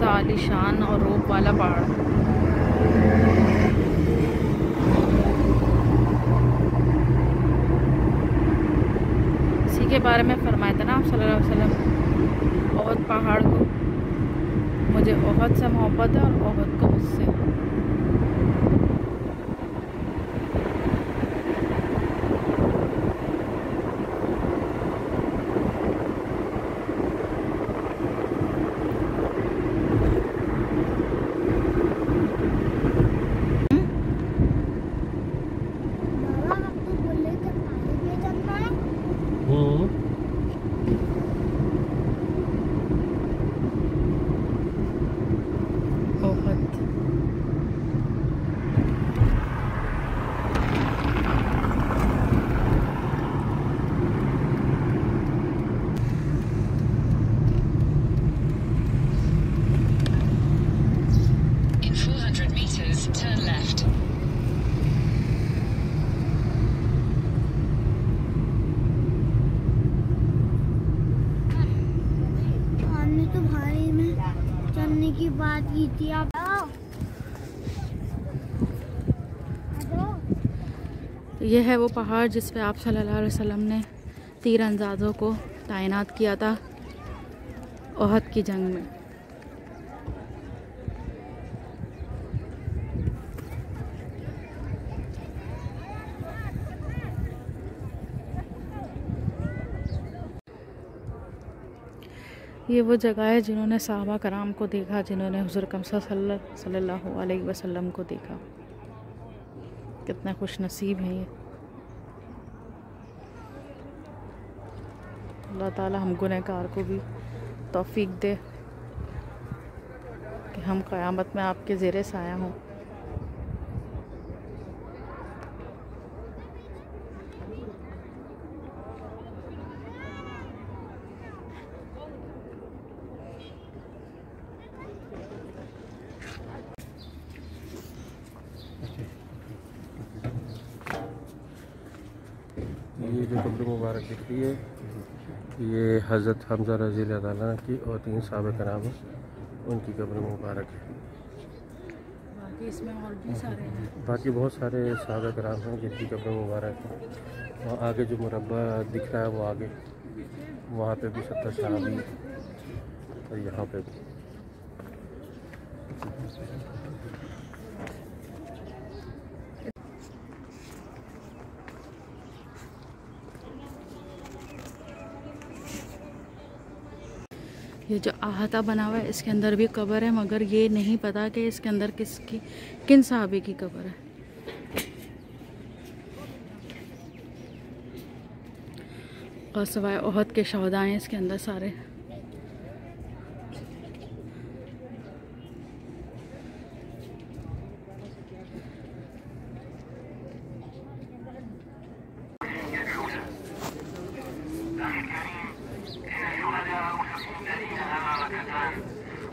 सा आलिशान और रोप वाला पहाड़। इसी के बारे में फरमाया था ना आप सल्लल्लाहु अलैहि वसल्लम पहाड़ को। मुझे बहुत से मोहब्बत है और बहुत को मुझसे। बात की थी आप जाओ। यह है वो पहाड़ जिस पे आप सल्लल्लाहु अलैहि वसल्लम ने तीर अंदाजों को तैनात किया था ओहद की जंग में ये वो जगह है जिन्होंने साहबा कराम को देखा, जिन्होंने हुजूर कमसा वसल्लम को देखा। कितना खुश नसीब है ये। अल्लाह ताला हम गुनहगार को भी तौफीक दे कि हम क़यामत में आपके ज़ेर साया हों। ये जो कब्र मुबारक दिख रही है ये हज़रत हमज़ा रज़ी अल्लाह की और तीन साहब कराम उनकी कब्र मुबारक है। बाकी इसमें और भी सारे हैं। बाकी बहुत सारे साहब कराम हैं जिनकी कब्र मुबारक है। और आगे जो मुरबा दिख रहा है वो आगे वहाँ पे भी सत्तर साहबी और यहाँ पे भी। ये जो आहता बना हुआ है, इसके अंदर भी कबर है, मगर ये नहीं पता कि इसके अंदर किसकी, किन साहबी की कबर है। और सवाए ओहद के शहदाएँ इसके अंदर सारे।